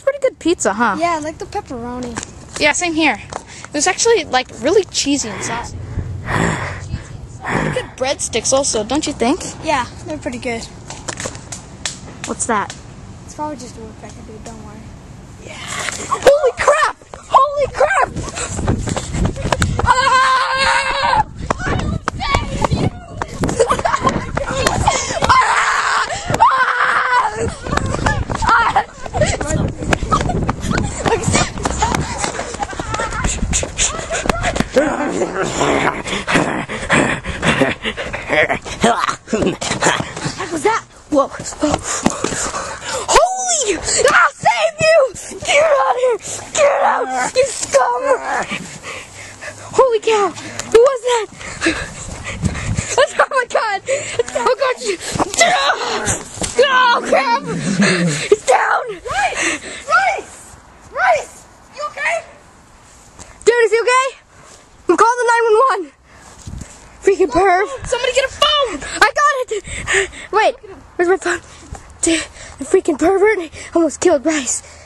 Was pretty good pizza, huh? Yeah, I like the pepperoni. Yeah, same here. It was actually like really cheesy and saucy. Pretty good breadsticks, also, don't you think? Yeah, they're pretty good. What's that? It's probably just a woodpecker, dude. Don't worry. Yeah. Holy crap! Holy crap! Ah! What was that? Whoa. Holy! I'll save you! Get out of here! Get out! You scum! Holy cow! Who was that? Oh my god! Oh god! Oh crap! It's down! Bryce! Bryce! Bryce! You okay? Dude, is he okay? Freaking perv. Somebody get a phone! I got it! Wait, where's my phone? The freaking pervert almost killed Bryce.